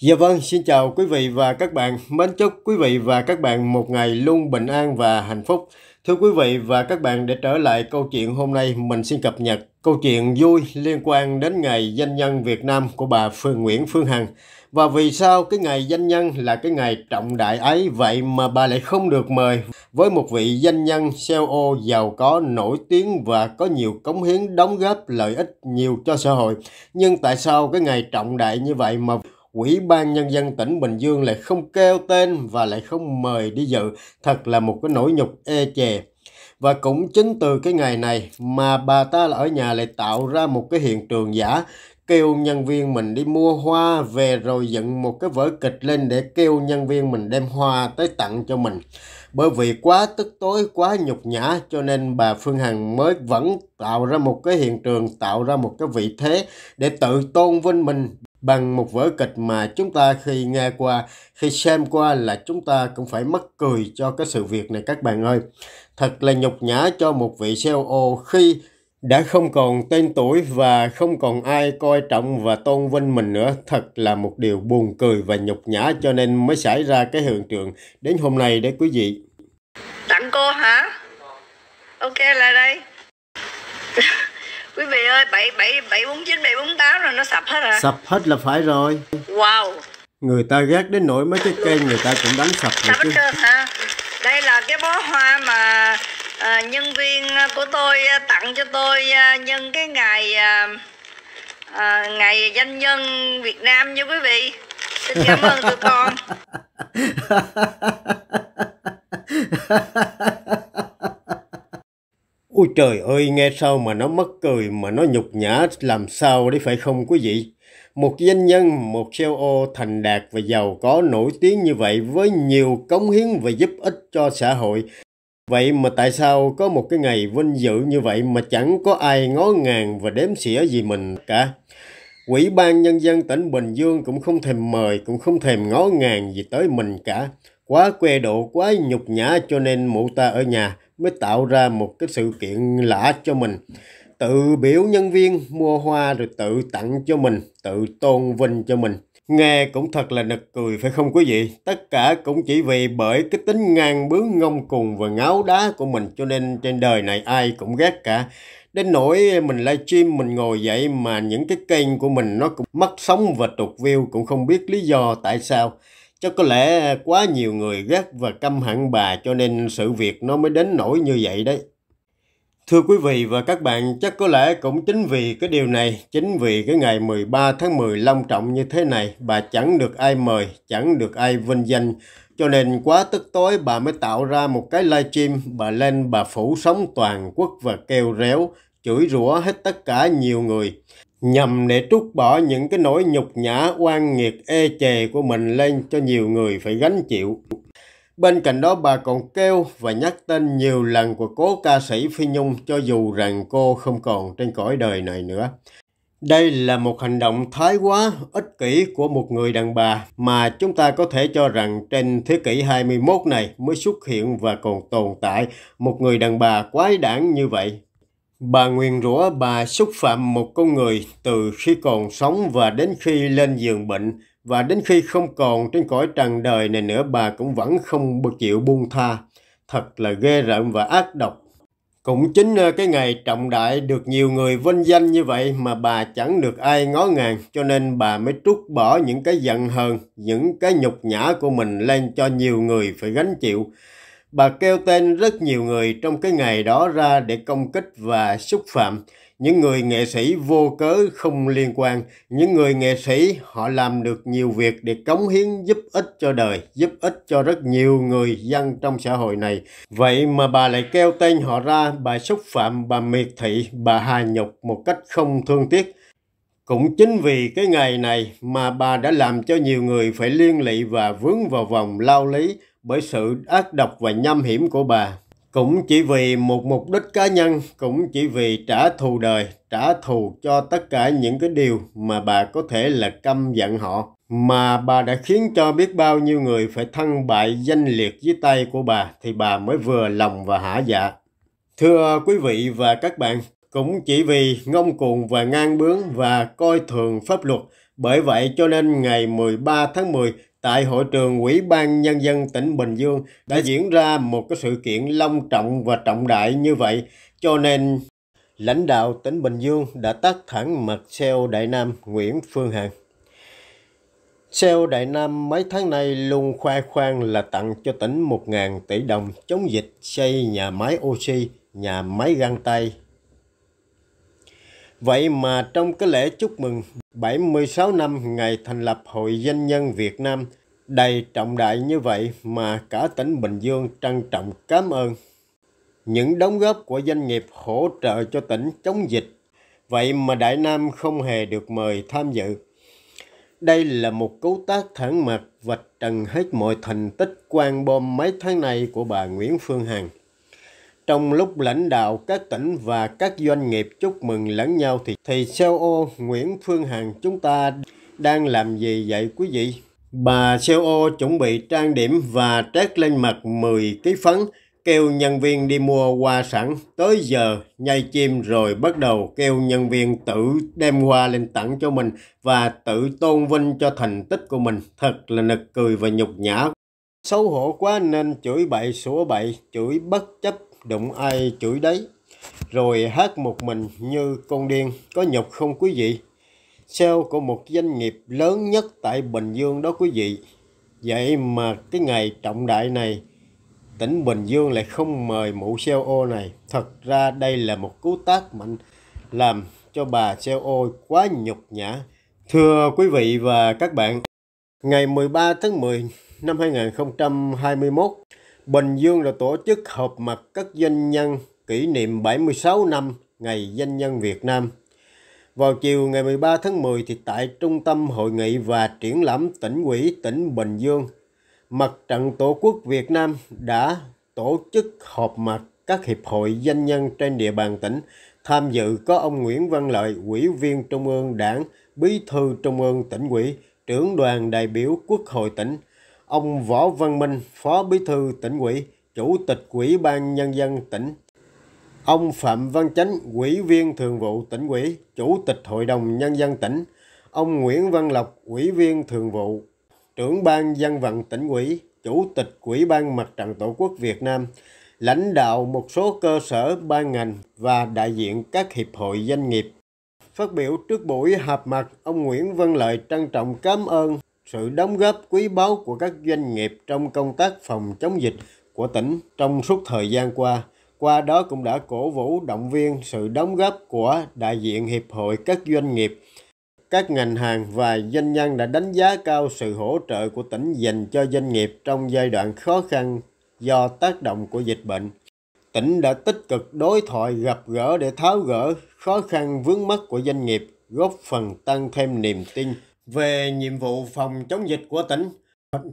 Dạ vâng, xin chào quý vị và các bạn. Mến chúc quý vị và các bạn một ngày luôn bình an và hạnh phúc. Thưa quý vị và các bạn, để trở lại câu chuyện hôm nay, mình xin cập nhật câu chuyện vui liên quan đến ngày danh nhân Việt Nam của bà Phương Nguyễn Phương Hằng. Và vì sao cái ngày danh nhân là cái ngày trọng đại ấy vậy mà bà lại không được mời với một vị danh nhân CEO giàu có, nổi tiếng và có nhiều cống hiến đóng góp lợi ích nhiều cho xã hội. Nhưng tại sao cái ngày trọng đại như vậy mà Ủy ban Nhân dân tỉnh Bình Dương lại không kêu tên và lại không mời đi dự, thật là một cái nỗi nhục ê chề. Và cũng chính từ cái ngày này mà bà ta ở nhà lại tạo ra một cái hiện trường giả, kêu nhân viên mình đi mua hoa về rồi dựng một cái vở kịch lên để kêu nhân viên mình đem hoa tới tặng cho mình. Bởi vì quá tức tối, quá nhục nhã cho nên bà Phương Hằng mới vẫn tạo ra một cái hiện trường, tạo ra một cái vị thế để tự tôn vinh mình bằng một vở kịch mà chúng ta khi nghe qua, khi xem qua là chúng ta cũng phải mất cười cho cái sự việc này các bạn ơi. Thật là nhục nhã cho một vị CEO khi đã không còn tên tuổi và không còn ai coi trọng và tôn vinh mình nữa. Thật là một điều buồn cười và nhục nhã cho nên mới xảy ra cái hiện tượng đến hôm nay đấy quý vị. Tặng cô hả? Ok lại đây quý vị ơi bảy bảy bảy bốn chín bảy bốn tám rồi nó sập hết rồi. Sập hết là phải rồi. Wow. Người ta ghét đến nỗi mấy cái kênh người ta cũng đánh sập sập hết trơn hả? Đây là cái bó hoa mà à, nhân viên của tôi tặng cho tôi à, nhân cái ngày à, à, ngày danh nhân Việt Nam nha quý vị. Xin cảm ơn tụi con Ôi trời ơi, nghe sao mà nó mất cười, mà nó nhục nhã làm sao đấy phải không quý vị? Một doanh nhân, một CEO thành đạt và giàu có nổi tiếng như vậy với nhiều cống hiến và giúp ích cho xã hội. Vậy mà tại sao có một cái ngày vinh dự như vậy mà chẳng có ai ngó ngàng và đếm xỉa gì mình cả? Quỹ ban Nhân dân tỉnh Bình Dương cũng không thèm mời, cũng không thèm ngó ngàng gì tới mình cả. Quá quê độ, quá nhục nhã cho nên mụ ta ở nhà mới tạo ra một cái sự kiện lạ cho mình. Tự biểu nhân viên mua hoa rồi tự tặng cho mình, tự tôn vinh cho mình. Nghe cũng thật là nực cười, phải không quý vị? Tất cả cũng chỉ vì bởi cái tính ngang bướng, ngông cùng và ngáo đá của mình cho nên trên đời này ai cũng ghét cả. Đến nỗi mình livestream, mình ngồi dậy mà những cái kênh của mình nó cũng mất sóng và tụt view, cũng không biết lý do tại sao. Chắc có lẽ quá nhiều người ghét và căm hận bà cho nên sự việc nó mới đến nổi như vậy đấy. Thưa quý vị và các bạn, chắc có lẽ cũng chính vì cái điều này, chính vì cái ngày 13 tháng 10 long trọng như thế này, bà chẳng được ai mời, chẳng được ai vinh danh, cho nên quá tức tối bà mới tạo ra một cái livestream, bà lên bà phủ sóng toàn quốc và kêu réo, chửi rủa hết tất cả nhiều người nhằm để trút bỏ những cái nỗi nhục nhã oan nghiệt ê chề của mình lên cho nhiều người phải gánh chịu. Bên cạnh đó bà còn kêu và nhắc tên nhiều lần của cố ca sĩ Phi Nhung cho dù rằng cô không còn trên cõi đời này nữa. Đây là một hành động thái quá, ích kỷ của một người đàn bà mà chúng ta có thể cho rằng trên thế kỷ 21 này mới xuất hiện và còn tồn tại một người đàn bà quái đản như vậy. Bà nguyền rủa bà xúc phạm một con người từ khi còn sống và đến khi lên giường bệnh và đến khi không còn trên cõi trần đời này nữa bà cũng vẫn không chịu buông tha. Thật là ghê rợn và ác độc. Cũng chính ờ, cái ngày trọng đại được nhiều người vinh danh như vậy mà bà chẳng được ai ngó ngàng cho nên bà mới trút bỏ những cái giận hờn, những cái nhục nhã của mình lên cho nhiều người phải gánh chịu. Bà kêu tên rất nhiều người trong cái ngày đó ra để công kích và xúc phạm. Những người nghệ sĩ vô cớ không liên quan, những người nghệ sĩ họ làm được nhiều việc để cống hiến giúp ích cho đời, giúp ích cho rất nhiều người dân trong xã hội này. Vậy mà bà lại kêu tên họ ra, bà xúc phạm, bà miệt thị, bà hà nhục một cách không thương tiếc. Cũng chính vì cái ngày này mà bà đã làm cho nhiều người phải liên lụy và vướng vào vòng lao lý, bởi sự ác độc và nham hiểm của bà. Cũng chỉ vì một mục đích cá nhân, cũng chỉ vì trả thù đời, trả thù cho tất cả những cái điều mà bà có thể là căm giận họ. Mà bà đã khiến cho biết bao nhiêu người phải thân bại danh liệt dưới tay của bà thì bà mới vừa lòng và hả dạ. Thưa quý vị và các bạn, cũng chỉ vì ngông cuồng và ngang bướng và coi thường pháp luật Bởi vậy cho nên ngày 13 tháng 10 tại hội trường Ủy ban Nhân dân tỉnh Bình Dương đã diễn ra một cái sự kiện long trọng và trọng đại như vậy. Cho nên lãnh đạo tỉnh Bình Dương đã tắt thẳng mặt CEO Đại Nam Nguyễn Phương Hằng. CEO Đại Nam mấy tháng nay luôn khoe khoang là tặng cho tỉnh 1.000 tỷ đồng chống dịch xây nhà máy oxy, nhà máy găng tay. Vậy mà trong cái lễ chúc mừng 76 năm ngày thành lập Hội Doanh nhân Việt Nam, đầy trọng đại như vậy mà cả tỉnh Bình Dương trân trọng cảm ơn những đóng góp của doanh nghiệp hỗ trợ cho tỉnh chống dịch. Vậy mà Đại Nam không hề được mời tham dự. Đây là một cú tác thẳng mặt vạch trần hết mọi thành tích quan bom mấy tháng nay của bà Nguyễn Phương Hằng. Trong lúc lãnh đạo các tỉnh và các doanh nghiệp chúc mừng lẫn nhau thì thì CEO Nguyễn Phương Hằng chúng ta đang làm gì vậy quý vị? Bà CEO chuẩn bị trang điểm và trét lên mặt 10 ký phấn, kêu nhân viên đi mua hoa sẵn, tới giờ nhai chim rồi bắt đầu kêu nhân viên tự đem hoa lên tặng cho mình và tự tôn vinh cho thành tích của mình. Thật là nực cười và nhục nhã. Xấu hổ quá nên chửi bậy sủa bậy, chửi bất chấp đụng ai chửi đấy. Rồi hát một mình như con điên, có nhục không quý vị? Sale của một doanh nghiệp lớn nhất tại Bình Dương đó quý vị. Vậy mà cái ngày trọng đại này, tỉnh Bình Dương lại không mời mụ CEO này. Thật ra đây là một cú tác mạnh làm cho bà CEO quá nhục nhã. Thưa quý vị và các bạn, ngày 13 tháng 10 năm 2021, Bình Dương đã tổ chức họp mặt các doanh nhân kỷ niệm 76 năm Ngày Doanh nhân Việt Nam. Vào chiều ngày 13 tháng 10 thì tại Trung tâm Hội nghị và Triển lãm tỉnh ủy tỉnh Bình Dương, Mặt trận Tổ quốc Việt Nam đã tổ chức họp mặt các hiệp hội doanh nhân trên địa bàn tỉnh. Tham dự có ông Nguyễn Văn Lợi, Ủy viên Trung ương Đảng, Bí thư Trung ương tỉnh ủy, trưởng đoàn đại biểu Quốc hội tỉnh, ông Võ Văn Minh, Phó Bí thư tỉnh ủy, Chủ tịch Ủy ban Nhân dân tỉnh Ông Phạm Văn Chánh, Ủy viên Thường vụ tỉnh ủy, Chủ tịch Hội đồng Nhân dân tỉnh. Ông Nguyễn Văn Lộc, Ủy viên Thường vụ, Trưởng ban dân vận tỉnh ủy, Chủ tịch Ủy ban Mặt trận Tổ quốc Việt Nam, lãnh đạo một số cơ sở ban ngành và đại diện các hiệp hội doanh nghiệp. Phát biểu trước buổi họp mặt, ông Nguyễn Văn Lợi trân trọng cảm ơn sự đóng góp quý báu của các doanh nghiệp trong công tác phòng chống dịch của tỉnh trong suốt thời gian qua qua đó cũng đã cổ vũ động viên sự đóng góp của đại diện Hiệp hội các doanh nghiệp, các ngành hàng và doanh nhân đã đánh giá cao sự hỗ trợ của tỉnh dành cho doanh nghiệp trong giai đoạn khó khăn do tác động của dịch bệnh. Tỉnh đã tích cực đối thoại gặp gỡ để tháo gỡ khó khăn vướng mắt của doanh nghiệp, góp phần tăng thêm niềm tin về nhiệm vụ phòng chống dịch của tỉnh.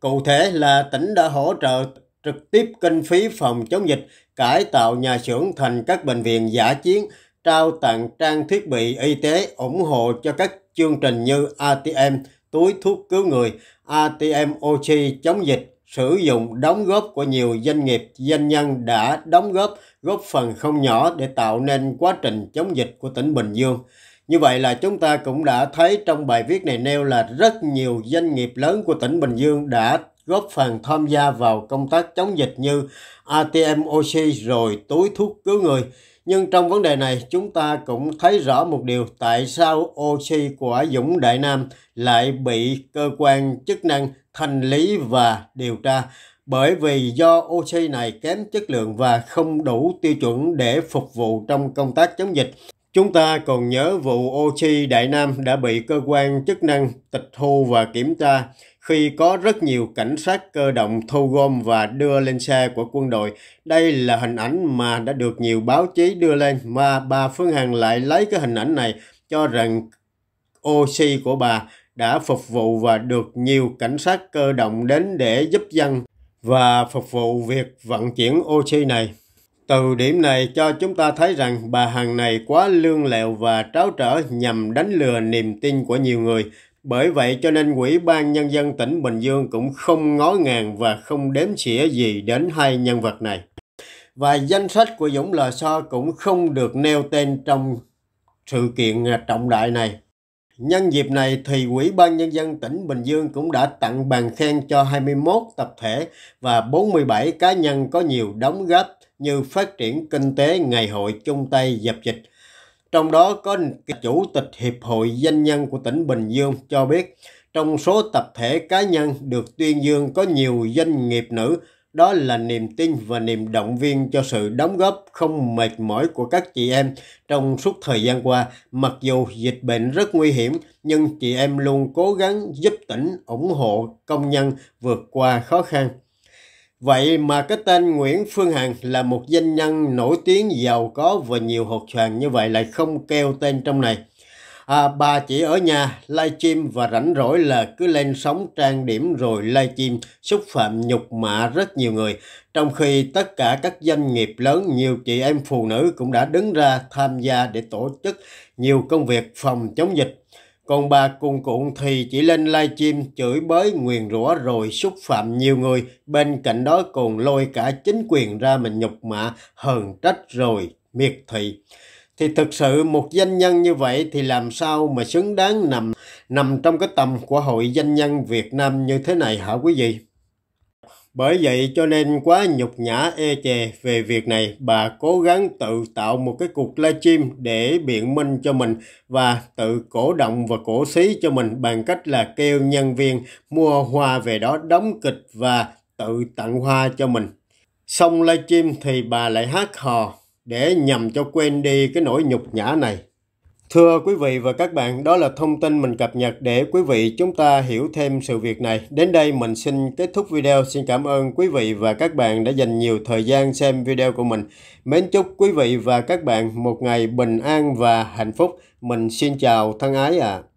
Cụ thể là tỉnh đã hỗ trợ trực tiếp kinh phí phòng chống dịch, cải tạo nhà xưởng thành các bệnh viện giả chiến, trao tặng trang thiết bị y tế, ủng hộ cho các chương trình như ATM, túi thuốc cứu người, ATM oxy chống dịch, sử dụng đóng góp của nhiều doanh nghiệp, doanh nhân đã đóng góp góp phần không nhỏ để tạo nên quá trình chống dịch của tỉnh Bình Dương. Như vậy là chúng ta cũng đã thấy trong bài viết này nêu là rất nhiều doanh nghiệp lớn của tỉnh Bình Dương đã góp phần tham gia vào công tác chống dịch như ATM oxy rồi túi thuốc cứu người. Nhưng trong vấn đề này, chúng ta cũng thấy rõ một điều, tại sao oxy của Dũng Đại Nam lại bị cơ quan chức năng thanh lý và điều tra bởi vì do oxy này kém chất lượng và không đủ tiêu chuẩn để phục vụ trong công tác chống dịch. Chúng ta còn nhớ vụ oxy Đại Nam đã bị cơ quan chức năng tịch thu và kiểm tra khi có rất nhiều cảnh sát cơ động thu gom và đưa lên xe của quân đội. Đây là hình ảnh mà đã được nhiều báo chí đưa lên mà bà Phương Hằng lại lấy cái hình ảnh này cho rằng oxy của bà đã phục vụ và được nhiều cảnh sát cơ động đến để giúp dân và phục vụ việc vận chuyển oxy này. Từ điểm này cho chúng ta thấy rằng bà Hằng này quá lương lẹo và tráo trở nhằm đánh lừa niềm tin của nhiều người. Bởi vậy cho nên quỹ ban Nhân dân tỉnh Bình Dương cũng không ngó ngàng và không đếm xỉa gì đến hai nhân vật này. Và danh sách của Dũng Lò So cũng không được nêu tên trong sự kiện trọng đại này. Nhân dịp này thì Ủy ban Nhân dân tỉnh Bình Dương cũng đã tặng bằng khen cho 21 tập thể và 47 cá nhân có nhiều đóng góp như phát triển kinh tế ngày hội chung tay dập dịch. Trong đó có Chủ tịch Hiệp hội Doanh nhân của tỉnh Bình Dương cho biết, trong số tập thể cá nhân được tuyên dương có nhiều doanh nghiệp nữ đó là niềm tin và niềm động viên cho sự đóng góp không mệt mỏi của các chị em trong suốt thời gian qua. Mặc dù dịch bệnh rất nguy hiểm, nhưng chị em luôn cố gắng giúp tỉnh ủng hộ công nhân vượt qua khó khăn. Vậy mà cái tên Nguyễn Phương Hằng là một doanh nhân nổi tiếng giàu có và nhiều hột xoàn như vậy lại không kêu tên trong này. À, bà chỉ ở nhà livestream và rảnh rỗi là cứ lên sóng trang điểm rồi livestream xúc phạm nhục mạ rất nhiều người. Trong khi tất cả các doanh nghiệp lớn nhiều chị em phụ nữ cũng đã đứng ra tham gia để tổ chức nhiều công việc phòng chống dịch còn bà cùng cuộn thì chỉ lên livestream chửi bới nguyền rủa rồi xúc phạm nhiều người bên cạnh đó còn lôi cả chính quyền ra mình nhục mạ, hờn trách rồi miệt thị thì thực sự một doanh nhân như vậy thì làm sao mà xứng đáng nằm nằm trong cái tầm của hội doanh nhân Việt Nam như thế này hả quý vị? Bởi vậy cho nên quá nhục nhã e chè về việc này, bà cố gắng tự tạo một cái cuộc livestream để biện minh cho mình và tự cổ động và cổ xí cho mình bằng cách là kêu nhân viên mua hoa về đó đóng kịch và tự tặng hoa cho mình. Xong livestream thì bà lại hát hò để nhằm cho quên đi cái nỗi nhục nhã này. Thưa quý vị và các bạn, đó là thông tin mình cập nhật để quý vị chúng ta hiểu thêm sự việc này. Đến đây mình xin kết thúc video. Xin cảm ơn quý vị và các bạn đã dành nhiều thời gian xem video của mình. Mến chúc quý vị và các bạn một ngày bình an và hạnh phúc. Mình xin chào thân ái ạ. À.